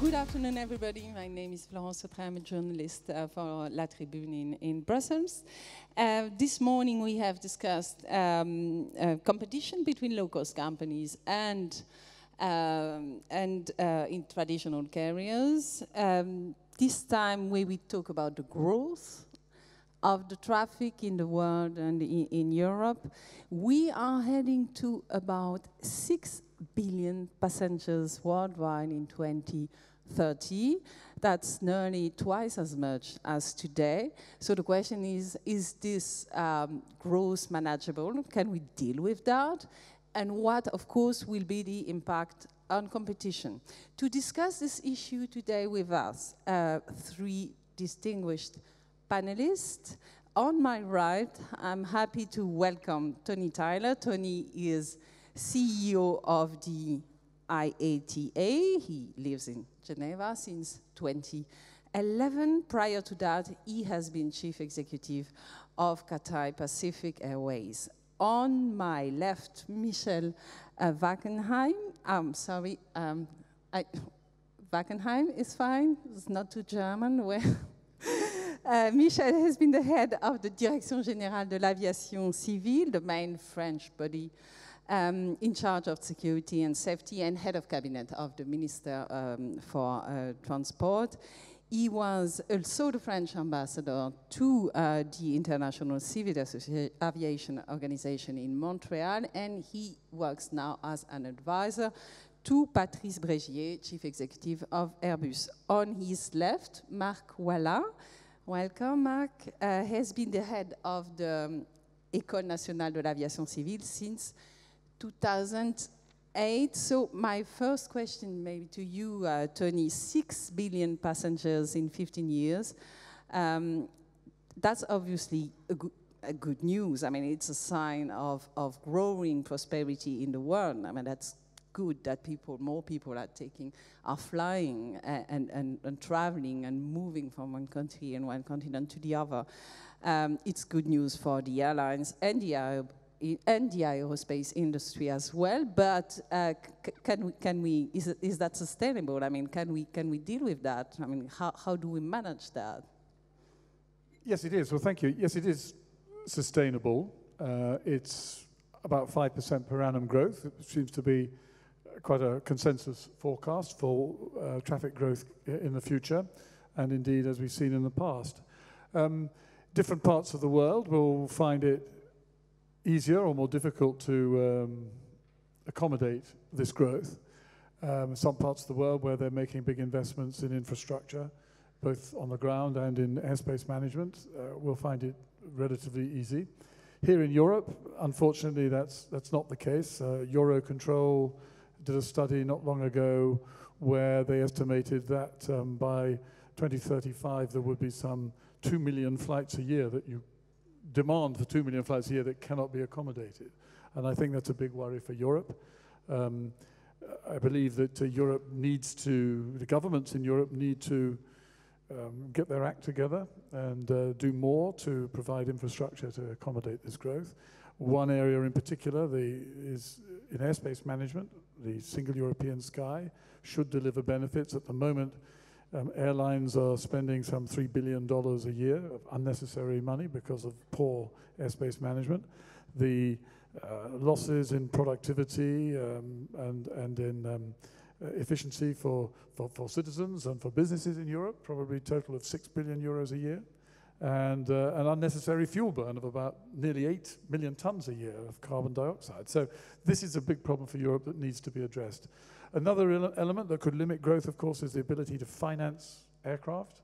Good afternoon, everybody. My name is Florence Sautré. I'm a journalist uh, for La Tribune in, in Brussels. Uh, this morning we have discussed um, uh, competition between low-cost companies and um, and uh, in traditional carriers. Um, this time we will talk about the growth of the traffic in the world and in, in Europe. We are heading to about 6 billion passengers worldwide in 2030. That's nearly twice as much as today. So the question is, is this um, growth manageable? Can we deal with that? and what, of course, will be the impact on competition. To discuss this issue today with us, uh, three distinguished panelists. On my right, I'm happy to welcome Tony Tyler. Tony is CEO of the IATA. He lives in Geneva since 2011. Prior to that, he has been chief executive of Cathay Pacific Airways on my left, Michel uh, Wackenheim. I'm sorry, um, I, Wackenheim is fine. It's not too German. uh, Michel has been the head of the Direction Générale de l'Aviation Civile, the main French body um, in charge of security and safety, and head of cabinet of the Minister um, for uh, Transport. He was also the French ambassador to uh, the International Civil Aviation Organization in Montreal, and he works now as an advisor to Patrice Brégier, Chief Executive of Airbus. On his left, Marc Walla. Welcome, Marc. Uh, has been the head of the um, École Nationale de l'Aviation Civile since 2000 eight. So my first question maybe to you, uh, Tony, six billion passengers in 15 years. Um, that's obviously a good, a good news. I mean, it's a sign of, of growing prosperity in the world. I mean, that's good that people, more people are taking, are flying and, and, and, and traveling and moving from one country and one continent to the other. Um, it's good news for the airlines and the air and the aerospace industry as well. But uh, can we, can we is, is that sustainable? I mean, can we can we deal with that? I mean, how how do we manage that? Yes, it is. Well, thank you. Yes, it is sustainable. Uh, it's about five percent per annum growth. It seems to be quite a consensus forecast for uh, traffic growth in the future, and indeed, as we've seen in the past. Um, different parts of the world will find it easier or more difficult to um, accommodate this growth. Um, some parts of the world where they're making big investments in infrastructure, both on the ground and in airspace management, uh, will find it relatively easy. Here in Europe, unfortunately, that's, that's not the case. Uh, Eurocontrol did a study not long ago where they estimated that um, by 2035 there would be some 2 million flights a year that you demand for 2 million flights a year that cannot be accommodated. And I think that's a big worry for Europe. Um, I believe that uh, Europe needs to, the governments in Europe need to um, get their act together and uh, do more to provide infrastructure to accommodate this growth. One area in particular the, is in airspace management. The single European sky should deliver benefits. At the moment, um, airlines are spending some $3 billion a year of unnecessary money because of poor airspace management. The uh, losses in productivity um, and, and in um, uh, efficiency for, for, for, citizens and for businesses in Europe, probably total of 6 billion euros a year, and uh, an unnecessary fuel burn of about nearly 8 million tons a year of carbon dioxide. So this is a big problem for Europe that needs to be addressed. Another ele element that could limit growth, of course, is the ability to finance aircraft.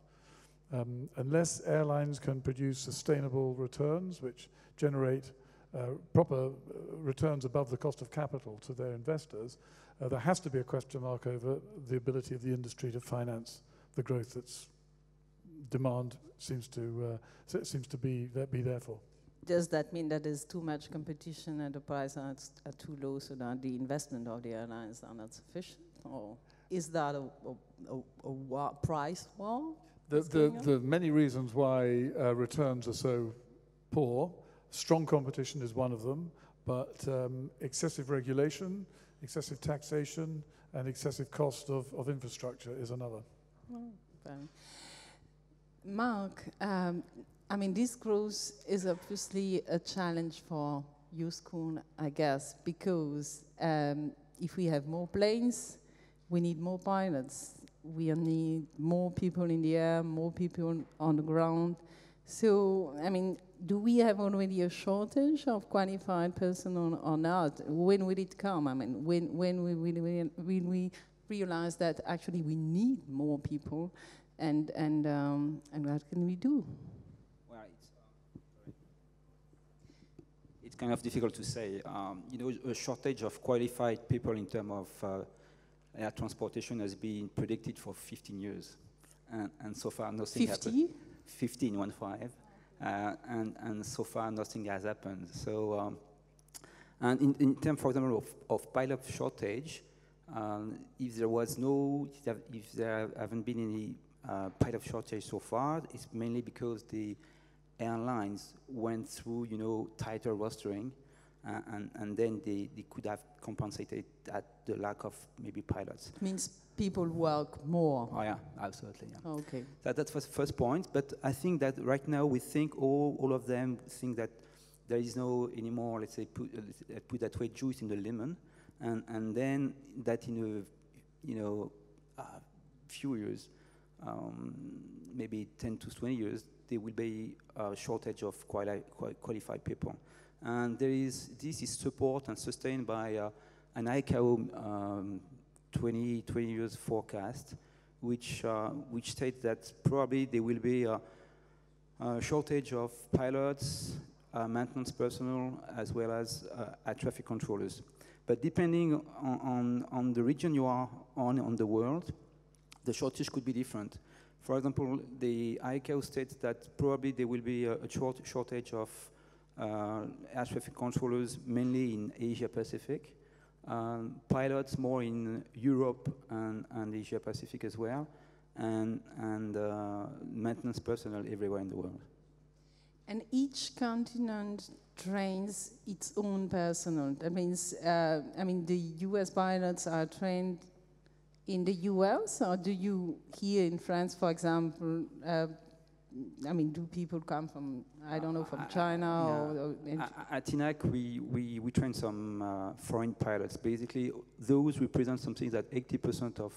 Um, unless airlines can produce sustainable returns, which generate uh, proper uh, returns above the cost of capital to their investors, uh, there has to be a question mark over the ability of the industry to finance the growth that's demand seems to uh, seems to be be there for does that mean that there's too much competition and the prices are, are, too low so that the investment of the airlines are not sufficient? Or is that a, a, a, a war, price war? The, the, the, many reasons why uh, returns are so poor. Strong competition is one of them, but um, excessive regulation, excessive taxation, and excessive cost of, of infrastructure is another. Very. Mark, um, I mean, this growth is obviously a challenge for your school, I guess, because um, if we have more planes, we need more pilots. We need more people in the air, more people on the ground. So, I mean, do we have already a shortage of qualified personnel or not? When will it come? I mean, when, when we, will we realize that actually we need more people and, and, um, and what can we do? Well, it's, um, it's kind of difficult to say. Um, you know, a shortage of qualified people in terms of uh, air transportation has been predicted for 15 years. And, and so far, nothing 50? happened. 15, one five. Uh, and, and so far, nothing has happened. So, um, and in, in terms, for example, of, of pilot shortage, um, if there was no, if there haven't been any uh, pilot shortage so far, is mainly because the airlines went through, you know, tighter rostering, uh, and, and then they, they could have compensated at the lack of maybe pilots. Means people work more. Oh yeah, absolutely. Yeah. Okay. That, that was the first point, but I think that right now we think all, all of them think that there is no anymore, let's say, put, uh, put that way, juice in the lemon, and, and then that in a, you know, uh, few years, um, maybe 10 to 20 years, there will be a shortage of quali qualified people. And there is, this is support and sustained by uh, an ICAO um, 20, 20 years forecast, which, uh, which states that probably there will be a, a shortage of pilots, uh, maintenance personnel, as well as uh, air traffic controllers. But depending on, on, on, the region you are on, on the world, the shortage could be different. For example, the ICAO states that probably there will be a, a short, shortage of uh, air traffic controllers mainly in Asia Pacific, um, pilots more in Europe and, and Asia Pacific as well, and, and uh, maintenance personnel everywhere in the world. And each continent trains its own personnel. That means, uh, I mean, the US pilots are trained in the US, or do you here in France, for example, uh, I mean, do people come from, I don't know, from China or? Yeah. At INAC, we, we, we train some uh, foreign pilots. Basically, those represent something that 80% of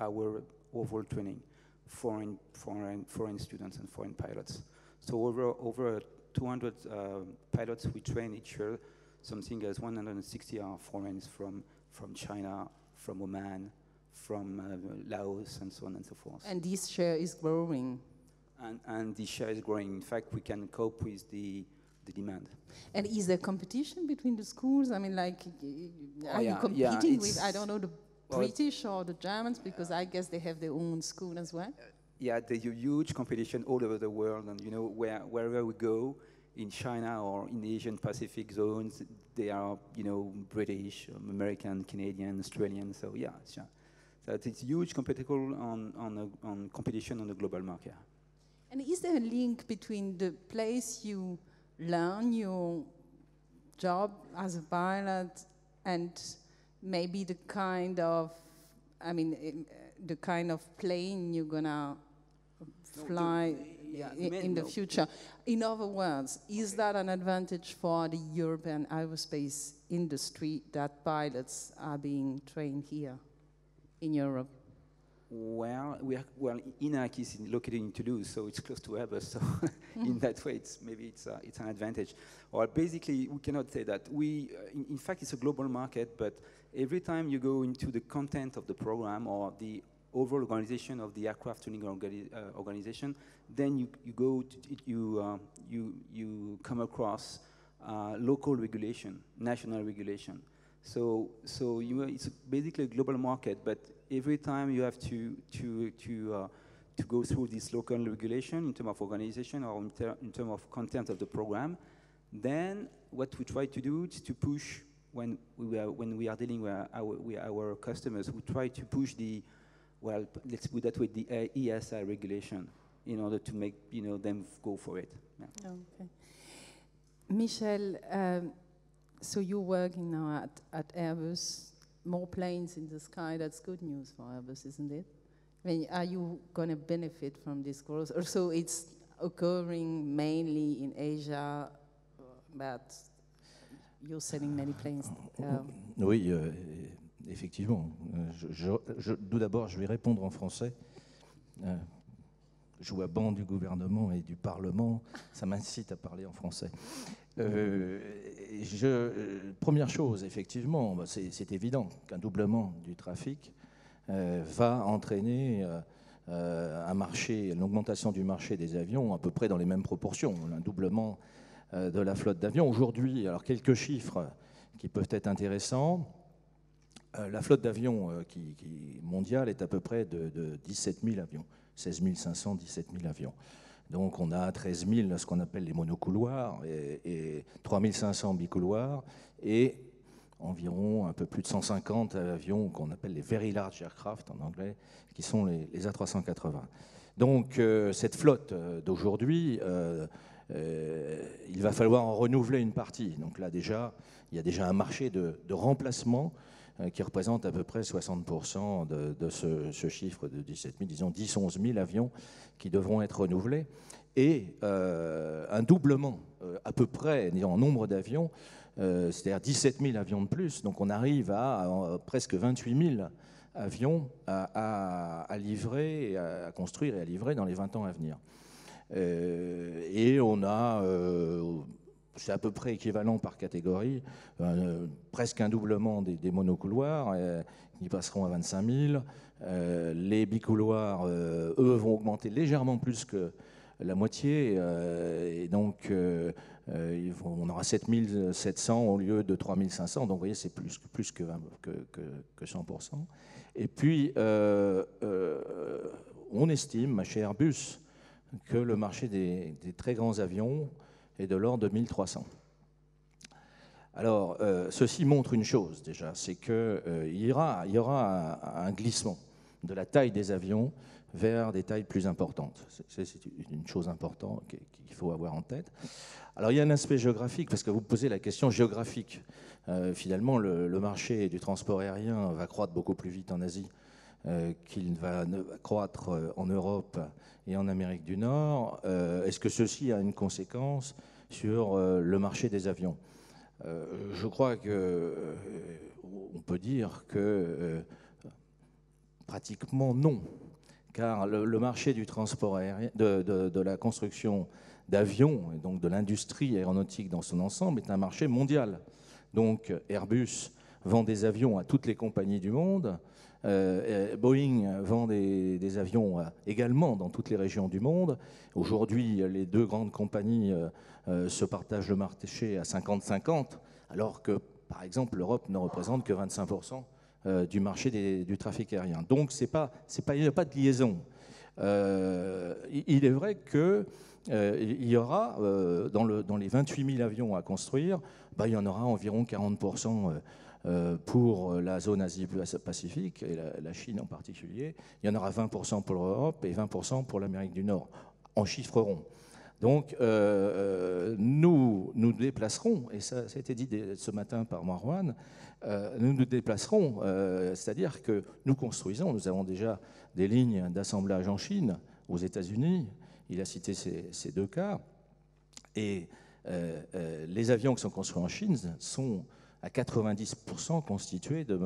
our overall training, foreign, foreign, foreign students and foreign pilots. So over, over 200 uh, pilots we train each year, something as 160 are foreigners from, from China, from Oman, from uh, Laos, and so on and so forth. And this share is growing. And, and the share is growing. In fact, we can cope with the, the demand. And is there competition between the schools? I mean, like, oh, are yeah, you competing yeah, with, I don't know, the British or the Germans? Because I guess they have their own school as well. Yeah, there's a huge competition all over the world. And, you know, where, wherever we go, in China or in the Asian Pacific zones, they are, you know, British, American, Canadian, Australian. So, yeah, so it's huge competition on, on, a, on competition on the global market. And is there a link between the place you learn your job as a pilot and maybe the kind of, I mean, eh, the kind of plane you're gonna fly no, yeah, in, in the no. future? In other words, is that an advantage for the European aerospace industry that pilots are being trained here in Europe? Well, we are, well, INAC is located in Toulouse, so it's close to Airbus. So in that way, it's maybe it's uh, it's an advantage. Or basically, we cannot say that. We, uh, in, in, fact, it's a global market, but every time you go into the content of the program or the overall organization of the aircraft tuning organi uh, organization, then you you go to, you uh, you you come across uh, local regulation, national regulation. So so you it's basically a global market, but every time you have to to to uh, to go through this local regulation in terms of organization or in, ter in terms of content of the program, then what we try to do is to push when we are when we are dealing with our, with our customers, we try to push the well, let's put that with the ESI regulation in order to make you know them go for it. Yeah. Okay. Michel, um, so you're working now at, at Airbus more planes in the sky, that's good news for Airbus, isn't it? I mean, are you going to benefit from this growth? Also, it's occurring mainly in Asia, but you're selling many planes. Um, Oui, euh, effectivement. Euh, je- je- je- d'abord, je vais répondre en français. Euh, banc du gouvernement et du Parlement, ça m'incite à parler en français. Euh, euh, première chose, effectivement, bah, c'est évident qu'un doublement du trafic euh, va entraîner euh, un marché, une augmentation du marché des avions à peu près dans les mêmes proportions, un doublement de la flotte d'avions. Aujourd'hui, alors quelques chiffres qui peuvent être intéressants. Euh, la flotte d'avions euh, qui, mondiale est à peu près de, de 17 000 avions, 16 500, 17 000 avions. Donc on a 13 000 ce qu'on appelle les monocouloirs et, et 3 500 bicouloirs et environ un peu plus de 150 avions qu'on appelle les Very Large Aircraft en anglais, qui sont les, les A380. Donc euh, cette flotte d'aujourd'hui, il va falloir en renouveler une partie. Donc là déjà, il y a déjà un marché de, remplacement qui représente à peu près 60% de, ce, chiffre de 17 000, disons 10-11 000 avions qui devront être renouvelés. Et euh, un doublement euh, à peu près en nombre d'avions, euh, c'est-à-dire 17 000 avions de plus. Donc on arrive à, presque 28 000 avions à, à- livrer, à, construire et à livrer dans les 20 ans à venir. Euh, et on a, euh, c'est à peu près équivalent par catégorie, euh, presque un doublement des, monocouloirs euh, qui passeront à 25 000. Euh, les bicouloirs, euh, eux, vont augmenter légèrement plus que la moitié. et donc, on aura 7 700 au lieu de 3 500. Donc, vous voyez, c'est plus, que- plus que, 20 que, que- que 100%. Et puis, on estime, chez Airbus, que le marché des, des très grands avions est de l'ordre de 1300. Alors, euh, ceci montre une chose déjà, c'est qu'il il y aura, y aura un, glissement de la taille des avions vers des tailles plus importantes. C'est une chose importante qu'il faut avoir en tête. Alors, il y a un aspect géographique, parce que vous posez la question géographique. Euh, finalement, le, marché du transport aérien va croître beaucoup plus vite en Asie euh, qu'il va croître euh, en Europe et en Amérique du Nord. Euh, Est-ce que ceci a une conséquence sur euh, le marché des avions? Euh, Je crois que euh, on peut dire que euh, pratiquement non, car le, marché du transport aérien, de- de la construction d'avions et donc de l'industrie aéronautique dans son ensemble est un marché mondial. Donc Airbus vend des avions à toutes les compagnies du monde. Euh, Boeing vend des, avions euh, également dans toutes les régions du monde. Aujourd'hui, les deux grandes compagnies euh, euh, se partagent le marché à 50-50, alors que, par exemple, l'Europe ne représente que 25% euh, du marché du trafic aérien. Donc, il n'y a pas de liaison. Euh, il- est vrai que euh, il y aura, euh, dans, le- dans les 28 000 avions à construire, bah, il y en aura environ 40% euh, euh, pour la zone Asie-Pacifique, et la, Chine en particulier. Il y en aura 20% pour l'Europe et 20% pour l'Amérique du Nord, en chiffres. Donc, euh, euh, nous nous déplacerons, et ça, a été dit ce matin par Marwan, euh, nous nous déplacerons, euh, c'est-à-dire que nous construisons, nous avons déjà des lignes d'assemblage en Chine, aux États-Unis, il a cité ces, deux cas, et euh, euh, les avions qui sont construits en Chine sont à 90% constitués de,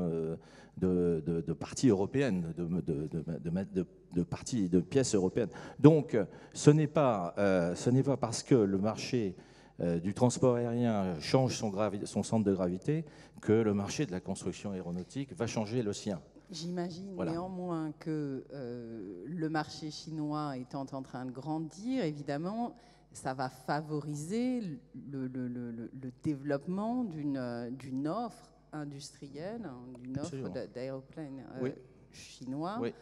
de, de- de parties européennes, de, parties, de pièces européennes. Donc, ce n'est pas, euh, ce n'est pas parce que le marché euh, du transport aérien change son, centre de gravité que le marché de la construction aéronautique va changer le sien. J'imagine Voilà. néanmoins que euh, le marché chinois étant en train de grandir, évidemment, ça va favoriser le, le- le- le- le développement d'une euh, d'une offre industrielle, hein, d'une offre d'aéroplanes euh, Oui. chinois. Oui.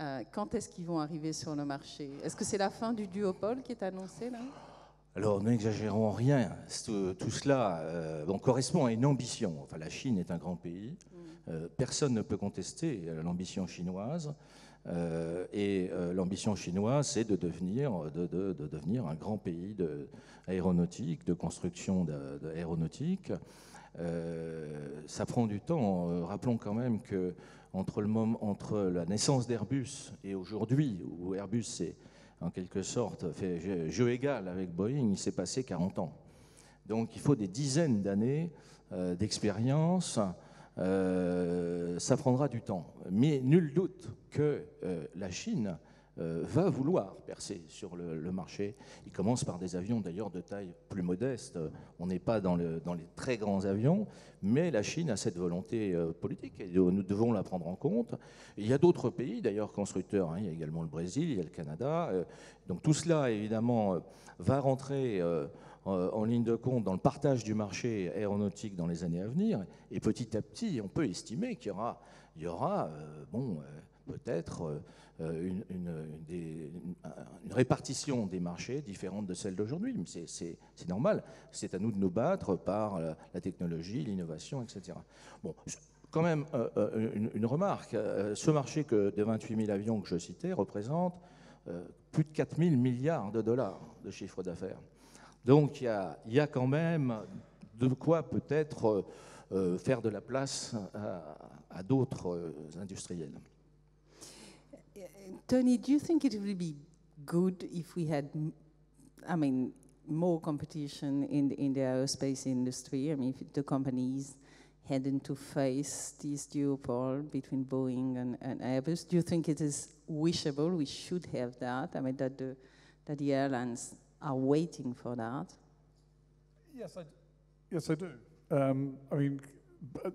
Euh, quand est-ce qu'ils vont arriver sur le marché? Est-ce que c'est la fin du duopole qui est annoncée là? Alors, n'exagérons rien. Tout, tout cela euh, bon, correspond à une ambition. Enfin, la Chine est un grand pays. Euh, personne ne peut contester l'ambition chinoise. Euh, et euh, l'ambition chinoise, c'est de devenir, de, de- de devenir un grand pays de, aéronautique, de construction de- de aéronautique. ça prend du temps. rappelons quand même que entre, la naissance d'Airbus et aujourd'hui, où Airbus c'est en quelque sorte fait jeu égal avec Boeing, il s'est passé 40 ans. Donc il faut des dizaines d'années euh, d'expérience. Euh, ça prendra du temps. Mais nul doute que euh, la Chine euh, va vouloir percer sur le, marché. Il commence par des avions d'ailleurs de taille plus modeste. On n'est pas dans, le, dans, les très grands avions, mais la Chine a cette volonté politique et nous devons la prendre en compte. il y a d'autres pays d'ailleurs constructeurs. Hein. Il y a également le Brésil, il y a le Canada. Donc tout cela évidemment va rentrer en ligne de compte dans le partage du marché aéronautique dans les années à venir. Et petit à petit, on peut estimer qu'il y aura, bon, peut-être euh, une, répartition des marchés différente de celle d'aujourd'hui. C'est normal. C'est à nous de nous battre par la, technologie, l'innovation, etc. Bon, quand même, euh, euh, une, remarque. Ce marché que, de 28 000 avions que je citais représente plus de 4 000 milliards de dollars de chiffre d'affaires. Donc il y, a, quand même de quoi peut-être faire de la place à d'autres industriels. Tony, do you think it would be good if we had, I mean, more competition in the, in the aerospace industry? I mean, if the companies hadn't to face this duopoly between Boeing and, and Airbus, do you think it is wishable? We should have that? I mean, that the that the airlines are waiting for that. Yes, I, yes, I do. Um, I mean,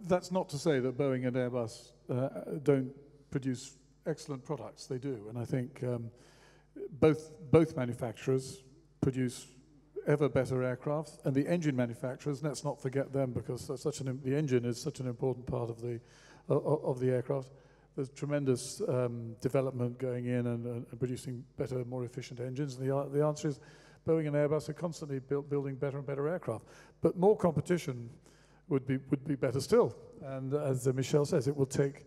that's not to say that Boeing and Airbus uh, don't produce excellent products. They do, and I think um, both both manufacturers produce ever better aircraft, and the engine manufacturers. Let's not forget them because such an the engine is such an important part of the uh, of the aircraft. There's tremendous um, development going in and, and, producing better, more efficient engines. And the, the answer is Boeing and Airbus are constantly build, building better and better aircraft. But more competition would be, would be better still. And as uh, Michel says, it will take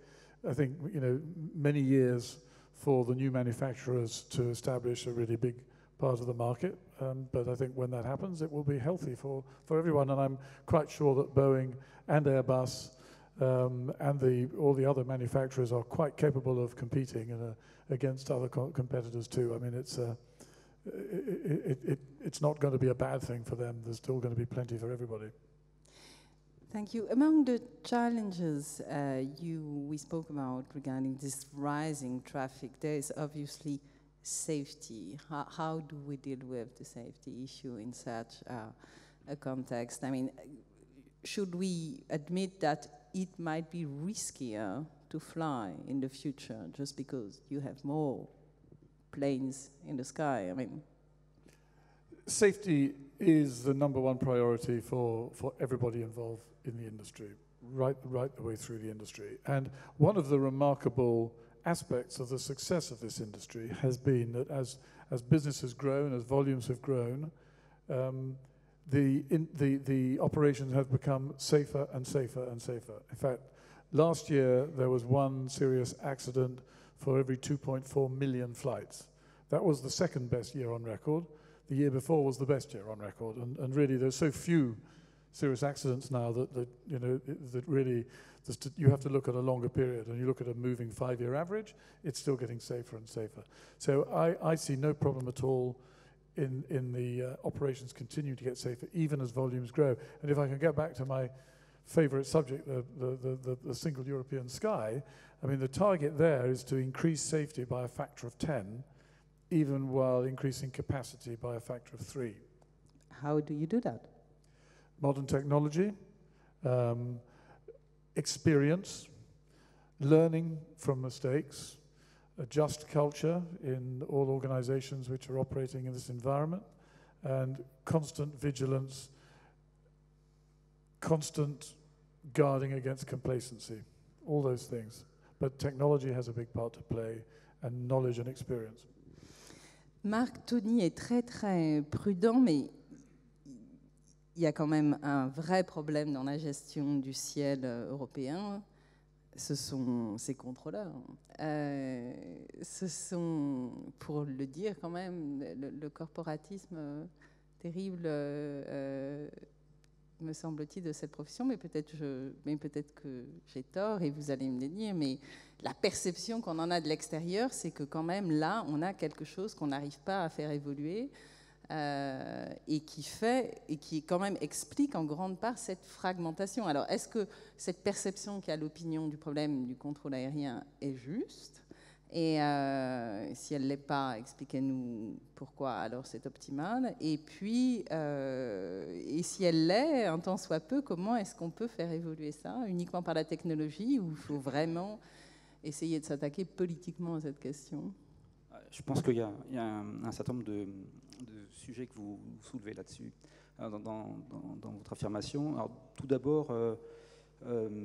I think, you know, many years for the new manufacturers to establish a really big part of the market. Um, but I think when that happens, it will be healthy for, for everyone. And I'm quite sure that Boeing and Airbus um, and the, all the other manufacturers are quite capable of competing a, against other co competitors too. I mean, it's, uh, it, it, it, it's not going to be a bad thing for them. There's still going to be plenty for everybody. Thank you. Among the challenges uh, you we spoke about regarding this rising traffic, there is obviously safety. How, how do we deal with the safety issue in such uh, a context? I mean, should we admit that it might be riskier to fly in the future just because you have more planes in the sky? I mean, safety is the number one priority for, for everybody involved in the industry, right, right the way through the industry. And one of the remarkable aspects of the success of this industry has been that as, as business has grown, as volumes have grown, um, the, in, the, the operations have become safer and safer and safer. In fact, last year there was one serious accident for every 2.4 million flights. That was the second best year on record. The year before was the best year on record. And, and really, there's so few serious accidents now that, that you know that really you have to look at a longer period and you look at a moving five-year average it's still getting safer and safer so I, I see no problem at all in in the uh, operations continue to get safer even as volumes grow and if I can get back to my favorite subject the the, the, the, the single European sky I mean the target there is to increase safety by a factor of 10 even while increasing capacity by a factor of 3 how do you do that modern technology, um, experience, learning from mistakes, a just culture in all organizations which are operating in this environment, and constant vigilance, constant guarding against complacency, all those things. But technology has a big part to play, and knowledge and experience. Marc Tony est très très prudent, mais il y a quand même un vrai problème dans la gestion du ciel euh, européen. Ce sont ces contrôleurs. Euh, ce sont, pour le dire quand même, le, corporatisme terrible me semble-t-il, de cette profession, mais peut-être peut que j'ai tort et vous allez me le dire, mais la perception qu'on en a de l'extérieur, c'est que quand même là, on a quelque chose qu'on n'arrive pas à faire évoluer euh, et qui fait et qui quand même explique en grande part cette fragmentation. Alors, est-ce que cette perception qu'a l'opinion du problème du contrôle aérien est juste? Et euh, si elle ne l'est pas, expliquez-nous pourquoi alors c'est optimal. Et puis, euh, et si elle l'est, un temps soit peu, comment est-ce qu'on peut faire évoluer ça? Uniquement par la technologie ou il faut vraiment essayer de s'attaquer politiquement à cette question? Je pense qu'il y, a un, certain nombre de, sujets que vous, soulevez là-dessus, dans, dans, votre affirmation. Alors, tout d'abord, euh,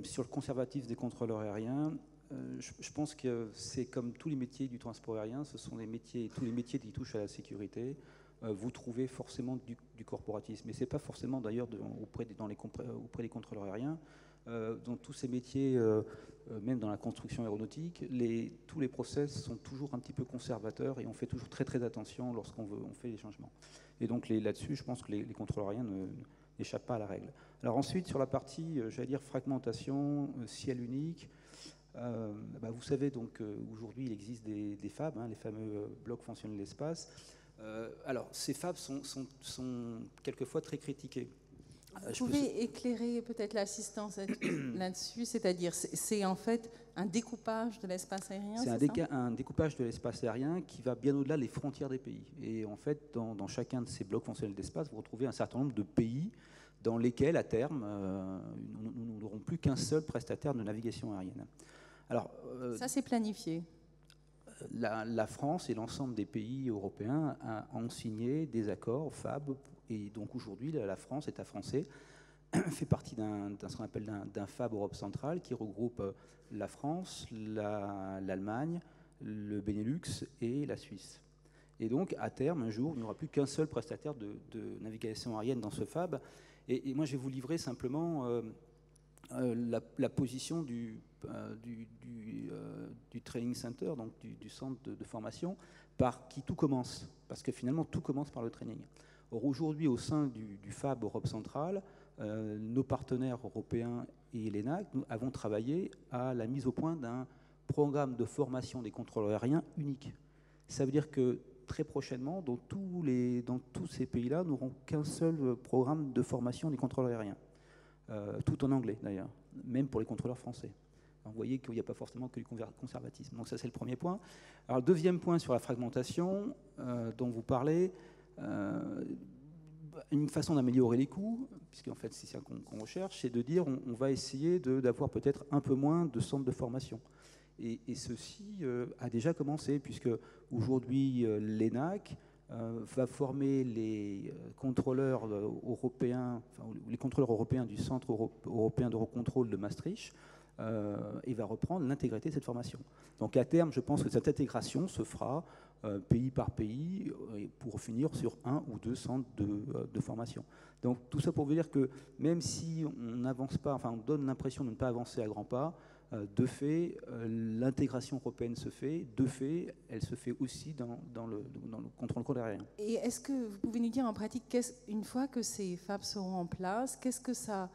sur le conservatisme des contrôleurs aériens, euh, je, pense que c'est comme tous les métiers du transport aérien, ce sont les métiers, tous les métiers qui touchent à la sécurité. Euh, vous trouvez forcément du, corporatisme, mais c'est pas forcément d'ailleurs auprès, des, contrôleurs aériens. Euh, dans tous ces métiers, même dans la construction aéronautique, les, tous les process sont toujours un petit peu conservateurs et on fait toujours très très attention lorsqu'on on fait les changements. Et donc là-dessus, je pense que les, contrôleurs aériens n'échappent pas à la règle. Alors ensuite, sur la partie, j'allais dire, fragmentation, ciel unique, euh, bah, vous savez donc euh, aujourd'hui il existe des, FAB, hein, les fameux euh, blocs fonctionnels de l'espace. alors ces FAB sont, sont, quelquefois très critiqués. Vous pouvez éclairer peut-être l'assistance là-dessus, c'est-à-dire c'est en fait un découpage de l'espace aérien C'est un, découpage de l'espace aérien qui va bien au-delà des frontières des pays. Et en fait, dans, chacun de ces blocs fonctionnels d'espace, vous retrouvez un certain nombre de pays dans lesquels, à terme, nous n'aurons plus qu'un seul prestataire de navigation aérienne. Alors, euh, ça, c'est planifié. La, France et l'ensemble des pays européens ont signé des accords FAB. Et donc aujourd'hui, la France, État français, fait partie d'un ce qu'on appelle d'un FAB Europe centrale qui regroupe euh, la France, l'Allemagne, le Benelux et la Suisse. Et donc, à terme, un jour, il n'y aura plus qu'un seul prestataire de, navigation aérienne dans ce FAB. Et, moi, je vais vous livrer simplement euh, la, position du euh, du, euh, du, training center, donc du, centre de, formation, par qui tout commence. Parce que finalement, tout commence par le training. Or, aujourd'hui, au sein du, FAB Europe centrale, euh, nos partenaires européens et l'ENAC, nous avons travaillé à la mise au point d'un programme de formation des contrôleurs aériens unique. Ça veut dire que très prochainement, dans tous, les, dans tous ces pays-là, nous n'aurons qu'un seul programme de formation des contrôleurs aériens. Tout en anglais d'ailleurs, même pour les contrôleurs français. Vous voyez qu'il n'y a pas forcément que du conservatisme. Donc ça, c'est le premier point. Alors le deuxième point sur la fragmentation euh, dont vous parlez, euh, une façon d'améliorer les coûts, puisqu'en fait c'est ça qu'on recherche, c'est de dire on, va essayer d'avoir peut-être un peu moins de centres de formation. Et, ceci euh, a déjà commencé, puisque aujourd'hui l'ENAC va former les contrôleurs européens, enfin, les contrôleurs européens du Centre européen de recontrôle de Maastricht euh, et va reprendre l'intégrité de cette formation. Donc à terme, je pense que cette intégration se fera euh, pays par pays euh, pour finir sur un ou deux centres de, formation. Donc tout ça pour vous dire que même si on n'avance pas, enfin on donne l'impression de ne pas avancer à grands pas, de fait, l'intégration européenne se fait. De fait, elle se fait aussi dans, le, dans le, contrôle aérien. Et est-ce que vous pouvez nous dire en pratique, une fois que ces FAB seront en place, qu'est-ce que ça,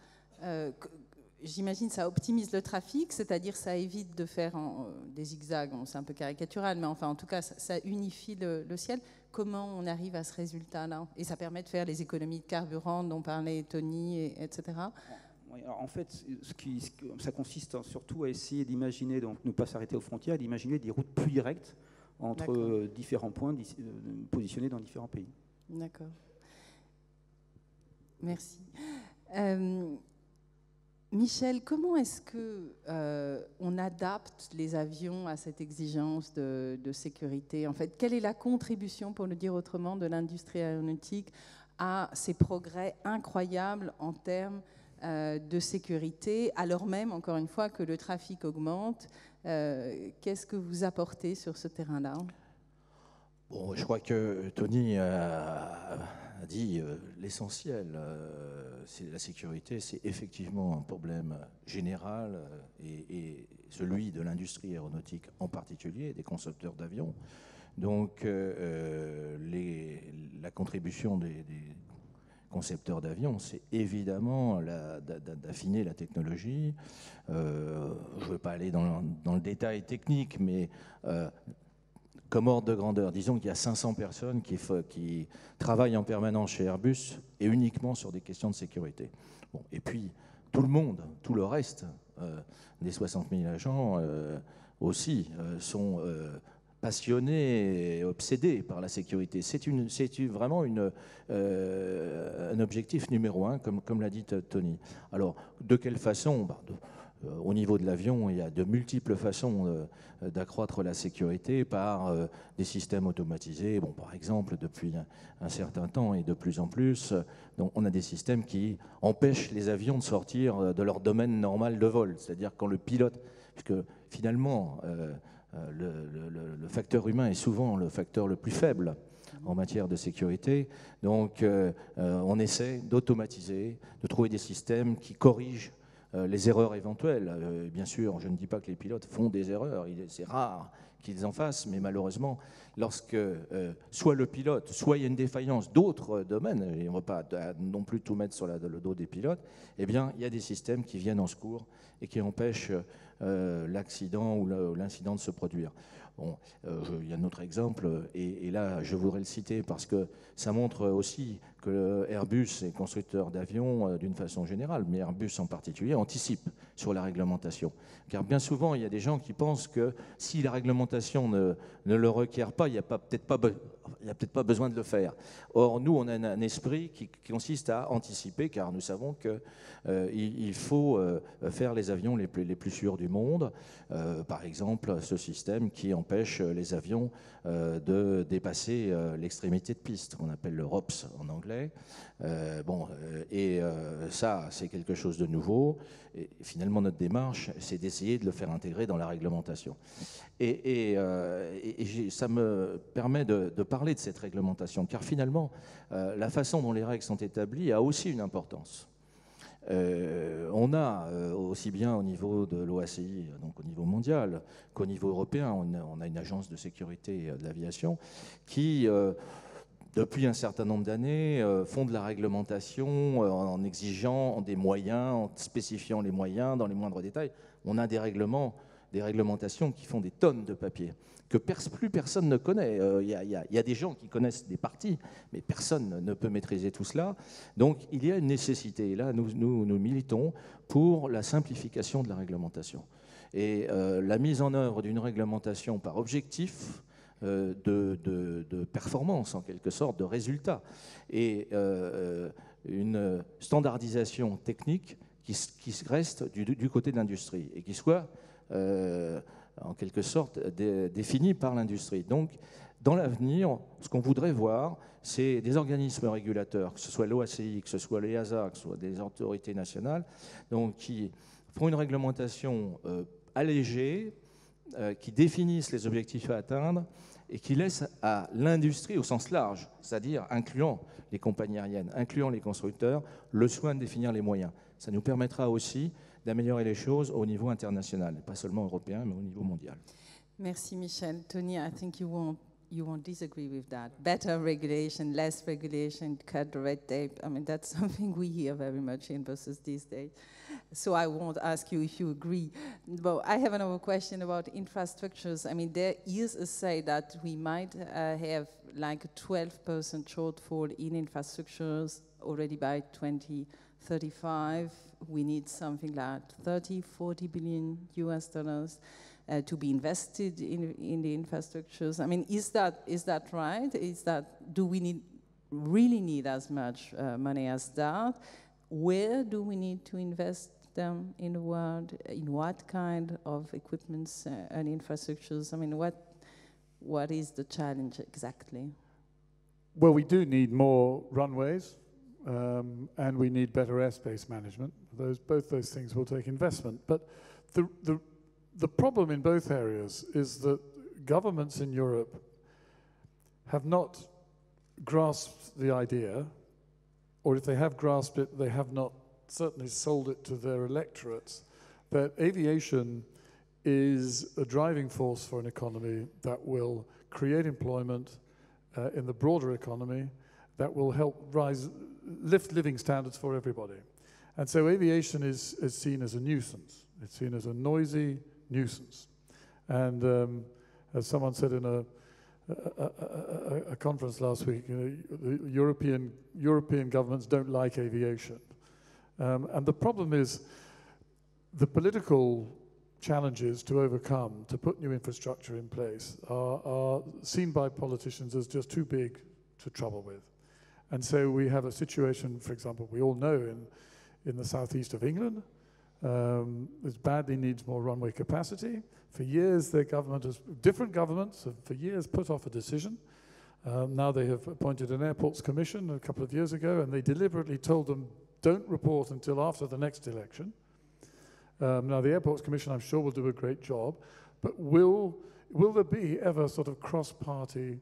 j'imagine ça optimise le trafic, c'est-à-dire ça évite de faire euh, des zigzags, c'est un peu caricatural, mais enfin en tout cas ça, unifie le, ciel. Comment on arrive à ce résultat-là? Et ça permet de faire les économies de carburant dont parlait Tony, etc. en fait, ce qui, ça consiste surtout à essayer d'imaginer, donc ne pas s'arrêter aux frontières, d'imaginer des routes plus directes entre différents points euh, positionnés dans différents pays. D'accord. Merci. Euh, Michel, comment est-ce que euh, on adapte les avions à cette exigence de, sécurité? En fait, quelle est la contribution, pour le dire autrement, de l'industrie aéronautique à ces progrès incroyables en termes euh, de sécurité, alors même, encore une fois, que le trafic augmente euh, Qu'est-ce que vous apportez sur ce terrain-là? Bon, je crois que Tony a dit euh, l'essentiel, euh, c'est la sécurité, c'est effectivement un problème général euh, et, celui de l'industrie aéronautique en particulier, des concepteurs d'avions. Donc la contribution des, concepteurs d'avions, c'est évidemment d'affiner la technologie. Euh, je ne veux pas aller dans, le détail technique, mais euh, comme ordre de grandeur, disons qu'il y a 500 personnes qui, travaillent en permanence chez Airbus et uniquement sur des questions de sécurité. Bon, et puis, tout le monde, tout le reste euh, des 60 000 agents aussi sont passionnés et obsédés par la sécurité. C'est vraiment une, un objectif numéro un, comme, l'a dit Tony. Alors, de quelle façon bah, euh, Au niveau de l'avion, il y a de multiples façons euh, d'accroître la sécurité par des systèmes automatisés. Bon, par exemple, depuis un, certain temps et de plus en plus, on a des systèmes qui empêchent les avions de sortir de leur domaine normal de vol. C'est-à-dire quand le pilote, puisque finalement, euh, le, facteur humain est souvent le facteur le plus faible en matière de sécurité. Donc euh, euh, on essaie d'automatiser, de trouver des systèmes qui corrigent les erreurs éventuelles. bien sûr, je ne dis pas que les pilotes font des erreurs, c'est rare qu'ils en fassent, mais malheureusement, lorsque soit le pilote, soit il y a une défaillance d'autres domaines, et on ne va pas non plus tout mettre sur le dos des pilotes, eh bien, il y a des systèmes qui viennent en secours et qui empêchent euh, l'accident ou l'incident de se produire. Bon, euh, il y a un autre exemple, et, là je voudrais le citer parce que ça montre aussi Airbus est constructeur d'avions euh, d'une façon générale, mais Airbus en particulier anticipe sur la réglementation. Car bien souvent, il y a des gens qui pensent que si la réglementation ne, le requiert pas, il n'y a peut-être pas, besoin de le faire. Or, nous, on a un, esprit qui, consiste à anticiper, car nous savons qu'il euh, faut euh, faire les avions les plus sûrs du monde. par exemple, ce système qui empêche les avions de dépasser l'extrémité de piste, qu'on appelle le ROPS en anglais euh, bon, euh, et euh, ça, c'est quelque chose de nouveau. Et finalement, notre démarche, c'est d'essayer de le faire intégrer dans la réglementation. Et, ça me permet de, parler de cette réglementation, car finalement, la façon dont les règles sont établies a aussi une importance. on a, aussi bien au niveau de l'OACI, donc au niveau mondial, qu'au niveau européen, on a, on a, une agence de sécurité de l'aviation qui depuis un certain nombre d'années, euh, font de la réglementation euh, en exigeant des moyens, en spécifiant les moyens dans les moindres détails. On a des règlements, des réglementations qui font des tonnes de papier que plus personne ne connaît. Euh, il y, a des gens qui connaissent des parties, mais personne ne peut maîtriser tout cela. Donc il y a une nécessité. Et là, nous, nous, militons pour la simplification de la réglementation. Et la mise en œuvre d'une réglementation par objectif, euh, de, performance, en quelque sorte, de résultats, et euh, une standardisation technique qui, reste du, côté de l'industrie et qui soit, euh, en quelque sorte, définie par l'industrie. Donc, dans l'avenir, ce qu'on voudrait voir, c'est des organismes régulateurs, que ce soit l'OACI, que ce soit l'EASA, que ce soit des autorités nationales, donc, qui font une réglementation allégée, euh, qui définissent les objectifs à atteindre et qui laissent à l'industrie au sens large, c'est-à-dire incluant les compagnies aériennes, incluant les constructeurs, le soin de définir les moyens. Ça nous permettra aussi d'améliorer les choses au niveau international, pas seulement européen, mais au niveau mondial. Merci Michel. Tony, I think you won't, you won't disagree with that. Better regulation, less regulation, cut the red tape. I mean, that's something we hear very much in Brussels these days. So I won't ask you if you agree. But I have another question about infrastructures. I mean, there is a say that we might uh, have like a 12% shortfall in infrastructures already by 2035. We need something like 30, 40 billion US dollars. Uh, to be invested in, in the infrastructures. I mean, is that is that right? Is that do we need really need as much uh, money as that? Where do we need to invest them in the world? In what kind of equipments uh, and infrastructures? I mean, what what is the challenge exactly? Well, we do need more runways, um, and we need better airspace management. Those both those things will take investment, but the the the problem in both areas is that governments in Europe have not grasped the idea or if they have grasped it, they have not certainly sold it to their electorates, that aviation is a driving force for an economy that will create employment uh, in the broader economy, that will help rise, lift living standards for everybody. And so aviation is, is seen as a nuisance. It's seen as a noisy nuisance. And um, as someone said in a, a, a, a, conference last week, you know, the European, European governments don't like aviation. Um, and the problem is the political challenges to overcome to put new infrastructure in place are, are seen by politicians as just too big to trouble with. And so we have a situation, for example, we all know in, in the southeast of England, um, this badly needs more runway capacity. For years, their government has, different governments have for years put off a decision. Um, now they have appointed an airports commission a couple of years ago, and they deliberately told them, don't report until after the next election. Um, now, the Airports Commission, I'm sure, will do a great job, but will, will there be ever sort of cross-party,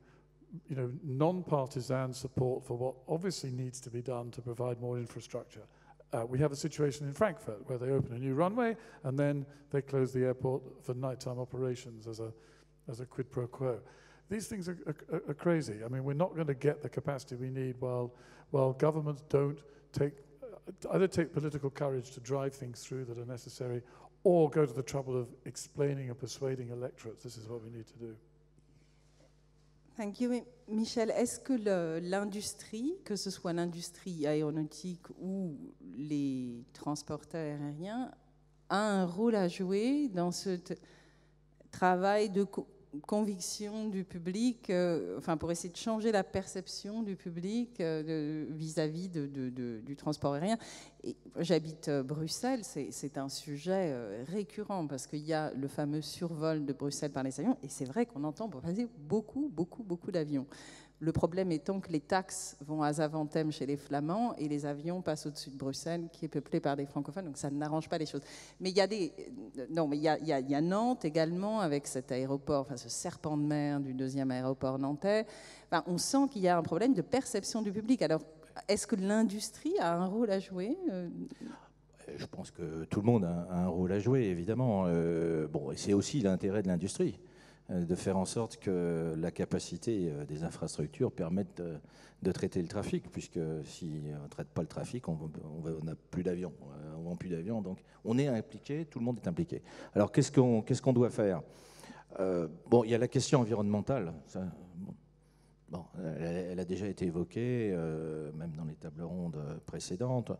you know, non-partisan support for what obviously needs to be done to provide more infrastructure? Uh, we have a situation in Frankfurt where they open a new runway and then they close the airport for nighttime operations as a, as a quid pro quo. These things are, are, are crazy. I mean, we're not going to get the capacity we need while, while governments don't take either take political courage to drive things through that are necessary or go to the trouble of explaining and persuading electorates this is what we need to do. Thank you. Michel, est-ce que l'industrie, que ce soit l'industrie aéronautique ou les transporteurs aériens, a un rôle à jouer dans ce travail de conviction du public, euh, enfin pour essayer de changer la perception du public euh, vis-à-vis du transport aérien. J'habite euh, Bruxelles, c'est un sujet récurrent parce qu'il y a le fameux survol de Bruxelles par les avions et c'est vrai qu'on entend passer beaucoup, beaucoup, beaucoup d'avions. Le problème étant que les taxes vont à Zaventem chez les Flamands et les avions passent au-dessus de Bruxelles, qui est peuplé par des francophones, donc ça n'arrange pas les choses. Mais il y a des, non, mais il y a, y a, Nantes également avec cet aéroport, enfin ce serpent de mer du deuxième aéroport nantais. Enfin, on sent qu'il y a un problème de perception du public. Alors, est-ce que l'industrie a un rôle à jouer euh? je pense que tout le monde a un rôle à jouer, évidemment. Euh, bon, c'est aussi l'intérêt de l'industrie. Euh, de faire en sorte que la capacité euh, des infrastructures permette de, traiter le trafic, puisque si on ne traite pas le trafic, on n'a plus d'avions, euh, on vend plus d'avions, donc on est impliqué, tout le monde est impliqué. Alors qu'est-ce qu'on qu'est-ce qu'on doit faire? Bon, il y a la question environnementale. bon, elle, a déjà été évoquée, même dans les tables rondes précédentes.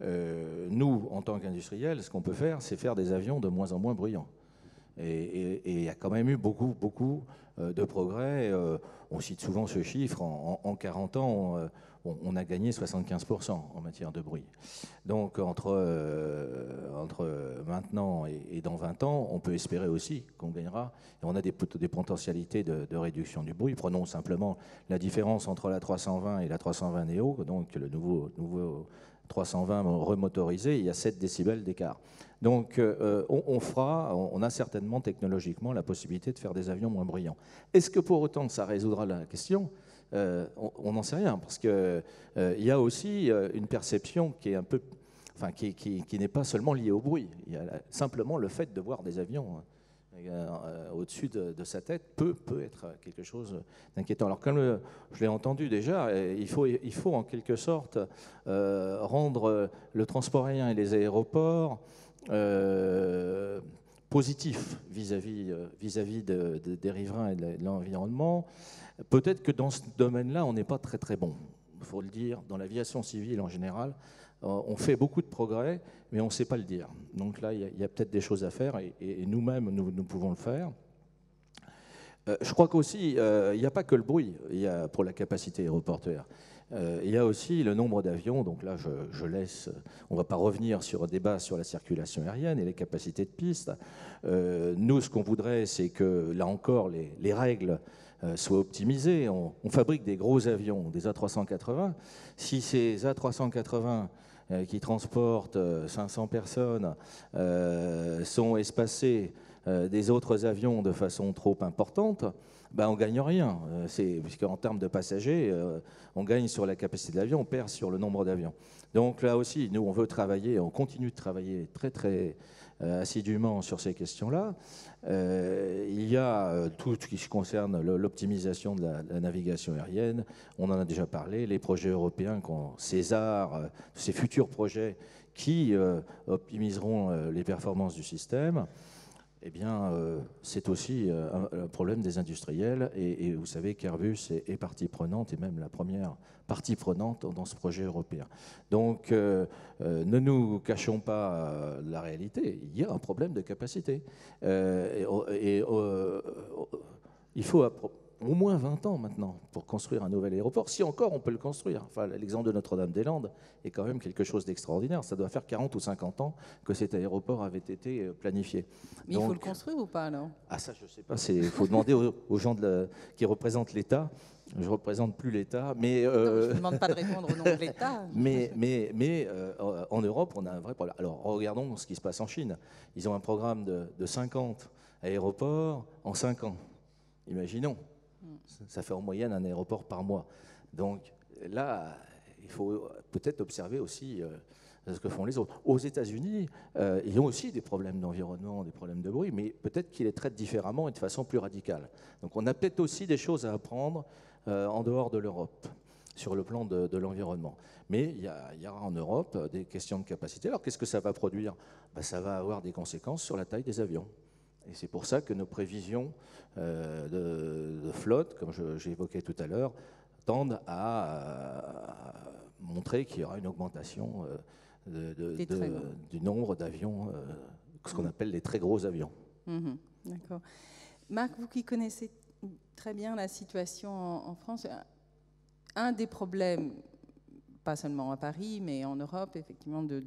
nous, en tant qu'industriels, ce qu'on peut faire, c'est faire des avions de moins en moins bruyants. Et il y a quand même eu beaucoup, beaucoup euh, de progrès. Euh, on cite souvent ce chiffre. En, 40 ans, euh, on, a gagné 75% en matière de bruit. Donc, entre, maintenant et, dans 20 ans, on peut espérer aussi qu'on gagnera. Et on a des, potentialités de, de, réduction du bruit. Prenons simplement la différence entre la 320 et la 320 Neo, donc le nouveau, nouveau 320 remotorisé, il y a 7 décibels d'écart. Donc euh, on, fera, on a certainement technologiquement la possibilité de faire des avions moins brillants. Est-ce que pour autant ça résoudra la question? Euh, On n'en sait rien, parce qu'il euh, il y a aussi une perception qui est un peu, enfin qui, qui n'est pas seulement liée au bruit. Il y a simplement le fait de voir des avions hein. Euh, au-dessus de, sa tête peut, peut être quelque chose d'inquiétant. Alors comme je l'ai entendu déjà, euh, il faut, il faut en quelque sorte euh, rendre le transport aérien et les aéroports positifs vis-à-vis vis-à-vis des riverains et de l'environnement. Peut-être que dans ce domaine-là, on n'est pas très très bon. Il faut le dire, dans l'aviation civile en général, euh, on fait beaucoup de progrès, mais on ne sait pas le dire. Donc là, il y a, peut-être des choses à faire, et, nous-mêmes, nous, pouvons le faire. Euh, je crois qu'aussi, euh, il n'y a pas que le bruit y a, pour la capacité aéroportuaire. il y a aussi le nombre d'avions, donc là je, laisse, on ne va pas revenir sur un débat sur la circulation aérienne et les capacités de piste. nous, ce qu'on voudrait, c'est que là encore, les, règles soient optimisées. On, on, fabrique des gros avions, des A380. Si ces A380 euh, qui transportent 500 euh, personnes euh, sont espacés des autres avions de façon trop importante, ben, on ne gagne rien. Puisqu'en termes de passagers, on gagne sur la capacité de l'avion, on perd sur le nombre d'avions. Donc là aussi, nous, on veut travailler, on continue de travailler très très euh, assidûment sur ces questions-là. Euh, il y a euh, tout ce qui concerne l'optimisation de, la, navigation aérienne. On en a déjà parlé. Les projets européens, César, ces futurs projets qui optimiseront les performances du système eh bien, euh, c'est aussi euh, un, problème des industriels. Et, vous savez qu'Airbus est, partie prenante, et même la première partie prenante dans ce projet européen. Donc, euh, ne nous cachons pas la réalité. Il y a un problème de capacité. et, et il faut au moins 20 ans maintenant pour construire un nouvel aéroport, si encore on peut le construire. Enfin, l'exemple de Notre-Dame-des-Landes est quand même quelque chose d'extraordinaire. Ça doit faire 40 ou 50 ans que cet aéroport avait été euh, planifié. Mais il faut le construire ou pas, non Ah ça, je ne sais pas. Il faut demander aux, gens qui représentent l'État. Je ne représente plus l'État, mais... Euh, je ne demande pas de répondre au nom de l'État. mais mais, mais euh, en Europe, on a un vrai problème. Alors, regardons ce qui se passe en Chine. Ils ont un programme de, de 50 aéroports en 5 ans. Imaginons. Ça fait en moyenne un aéroport par mois. Donc là, il faut peut-être observer aussi euh, ce que font les autres. Aux États-Unis, euh, ils ont aussi des problèmes d'environnement, des problèmes de bruit, mais peut-être qu'ils les traitent différemment et de façon plus radicale. Donc on a peut-être aussi des choses à apprendre euh, en dehors de l'Europe sur le plan de, l'environnement. Mais il y, aura en Europe des questions de capacité. Alors qu'est-ce que ça va produire? Ben, Ça va avoir des conséquences sur la taille des avions. Et c'est pour ça que nos prévisions euh, de, flotte, comme j'évoquais tout à l'heure, tendent à, montrer qu'il y aura une augmentation euh, du nombre d'avions, euh, ce qu'on appelle les très gros avions. Mhm. D'accord. Marc, vous qui connaissez très bien la situation en, France, un des problèmes pas seulement à Paris, mais en Europe, effectivement, de,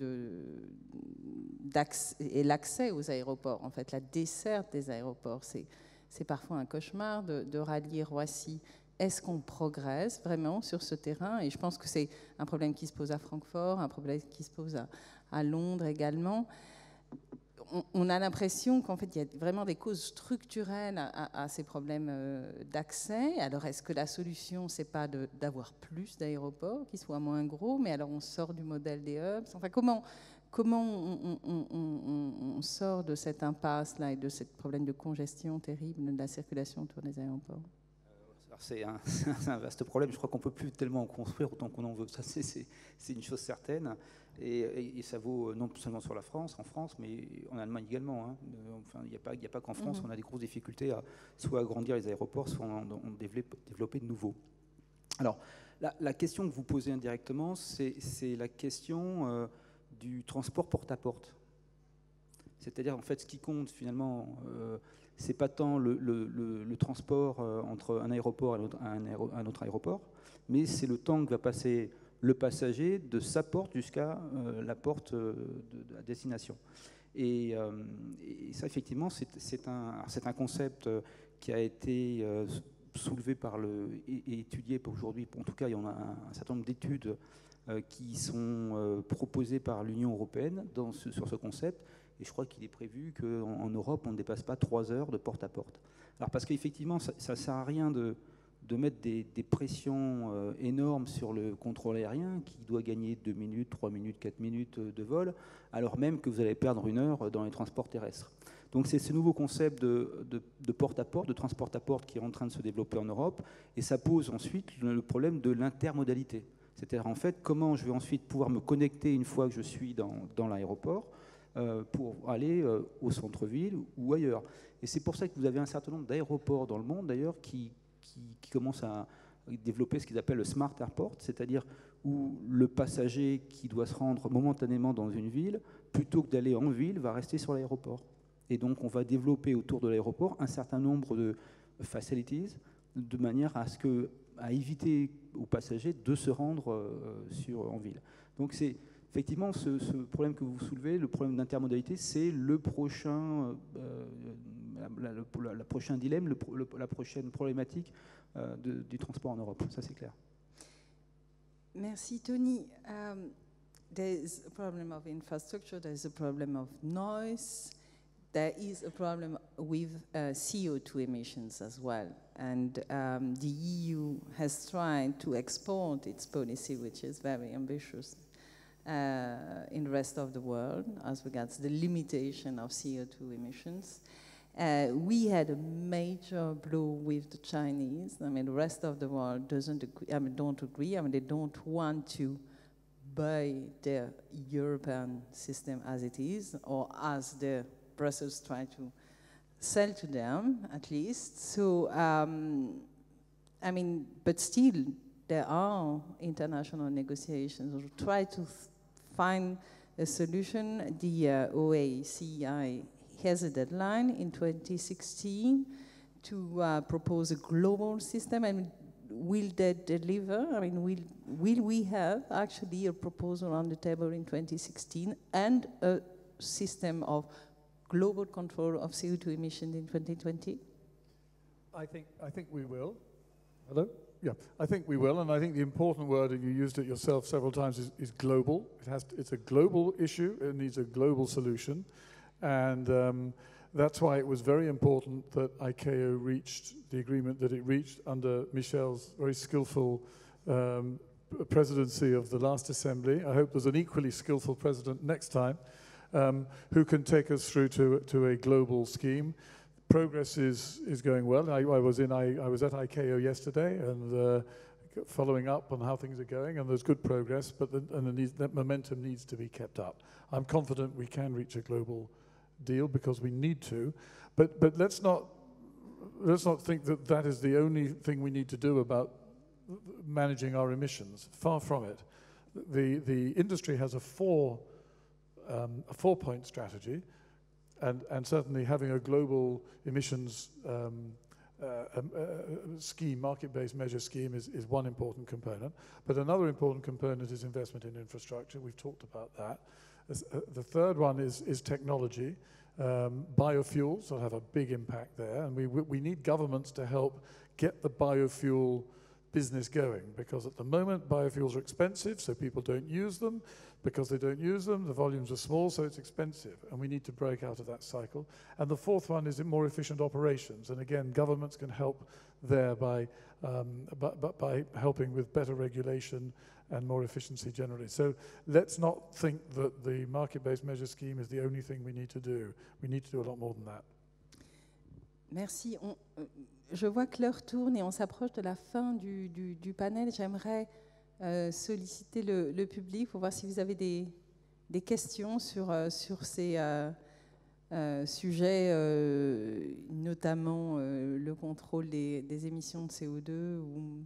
et l'accès aux aéroports, en fait, la desserte des aéroports. C'est parfois un cauchemar de, rallier Roissy. Est-ce qu'on progresse vraiment sur ce terrain? Et je pense que c'est un problème qui se pose à Francfort, un problème qui se pose à, Londres également. On, a l'impression qu'en fait, il y a vraiment des causes structurelles à, ces problèmes euh, d'accès. Alors, est-ce que la solution, c'est pas d'avoir plus d'aéroports, qui soient moins gros, mais alors on sort du modèle des hubs? Enfin, comment, Comment on, sort de cette impasse-là et de ce problème de congestion terrible de la circulation autour des aéroports? C'est un, un, vaste problème. Je crois qu'on ne peut plus tellement en construire autant qu'on en veut. Ça, c'est une chose certaine. Et, ça vaut non seulement sur la France, en France, mais en Allemagne également. Hein. Enfin, il n'y a pas, pas qu'en France, mm-hmm. on a des grosses difficultés à soit agrandir les aéroports, soit en, développer, de nouveaux. Alors, la, question que vous posez indirectement, c'est la question euh, du transport porte-à-porte. C'est-à-dire, en fait, ce qui compte finalement, euh, c'est pas tant le, transport euh, entre un aéroport et un, autre aéroport, mais c'est le temps que va passer le passager de sa porte jusqu'à euh, la porte de, la destination. Et, ça, effectivement, c'est un, concept qui a été soulevé par le, et, étudié aujourd'hui. En tout cas, il y en a un certain nombre d'études euh, qui sont euh, proposés par l'Union européenne sur ce concept. Et je crois qu'il est prévu qu'en en Europe, on ne dépasse pas trois heures de porte-à-porte. Alors parce qu'effectivement, ça ne sert à rien de, de mettre des, pressions euh, énormes sur le contrôle aérien qui doit gagner 2 minutes, 3 minutes, 4 minutes de vol, alors même que vous allez perdre une heure dans les transports terrestres. Donc c'est ce nouveau concept de, de porte-à-porte, de transport-à-porte qui est en train de se développer en Europe, et ça pose ensuite le problème de l'intermodalité. C'est-à-dire en fait comment je vais ensuite pouvoir me connecter une fois que je suis dans, l'aéroport euh, pour aller euh, au centre-ville ou ailleurs. Et c'est pour ça que vous avez un certain nombre d'aéroports dans le monde d'ailleurs qui, qui, commencent à développer ce qu'ils appellent le smart airport, c'est-à-dire où le passager qui doit se rendre momentanément dans une ville, plutôt que d'aller en ville, va rester sur l'aéroport. Et donc on va développer autour de l'aéroport un certain nombre de facilities de manière à ce que à éviter aux passagers de se rendre euh, sur, en ville. Donc c'est effectivement ce, problème que vous soulevez, le problème d'intermodalité, c'est le prochain, euh, la, prochain dilemme, la prochaine problématique euh, du transport en Europe. Ça c'est clair. Merci Tony. Um, there's a problem of infrastructure, there's a problem of noise. there is a problem with uh, CO2 emissions as well. And um, the EU has tried to export its policy, which is very ambitious, uh, in the rest of the world as regards the limitation of CO2 emissions. Uh, we had a major blow with the Chinese. I mean, the rest of the world doesn't agree, I mean, don't agree. I mean, they don't want to buy their European system as it is, or as the Brussels try to sell to them, at least. So, um, I mean, but still, there are international negotiations. We'll try to find a solution. The uh, OACI has a deadline in 2016 to uh, propose a global system. And will that deliver? I mean, will, will we have actually a proposal on the table in 2016 and a system of global control of CO2 emissions in 2020? I think, I think we will. Hello? Yeah, I think we will, and I think the important word, and you used it yourself several times, is, is global. It has to, it's a global issue. It needs a global solution, and um, that's why it was very important that ICAO reached the agreement that it reached under Michel's very skillful um, presidency of the last assembly. I hope there's an equally skillful president next time um, who can take us through to, to a global scheme. Progress is, is going well. I, I was in I, I was at ICAO yesterday and uh, following up on how things are going, and there's good progress, but the, and the needs, that momentum needs to be kept up. I'm confident we can reach a global deal because we need to, but but let's not let's not think that that is the only thing we need to do about managing our emissions. Far from it. The the industry has a four um, a four point strategy, and, and certainly having a global emissions um, uh, um, uh, scheme, market-based measure scheme is, is one important component. But another important component is investment in infrastructure. We've talked about that. Uh, the third one is, is technology. Um, biofuels will have a big impact there, and we, we need governments to help get the biofuel business going because at the moment biofuels are expensive, so people don't use them. Because they don't use them, the volumes are small, so it's expensive, and we need to break out of that cycle. And the fourth one is more efficient operations, and again, governments can help there by, um, by, by helping with better regulation and more efficiency generally. So let's not think that the market-based measure scheme is the only thing we need to do. We need to do a lot more than that. Merci. On, euh, je vois que l'heure tourne et on s'approche de la fin du, panel. J'aimerais euh, solliciter le, public pour voir si vous avez des, questions sur, euh, ces euh, sujets, notamment le contrôle des, émissions de CO2. Ou,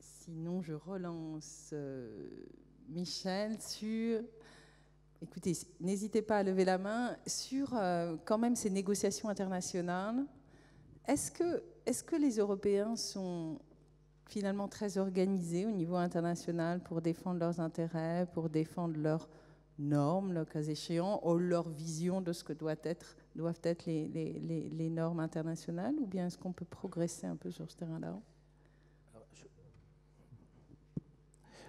sinon, je relance Michel sur Écoutez, n'hésitez pas à lever la main sur euh, quand même ces négociations internationales. Est-ce que, les Européens sont finalement très organisés au niveau international pour défendre leurs intérêts, pour défendre leurs normes, le cas échéant, ou leur vision de ce que doivent être les, les normes internationales, ou bien est-ce qu'on peut progresser un peu sur ce terrain-là?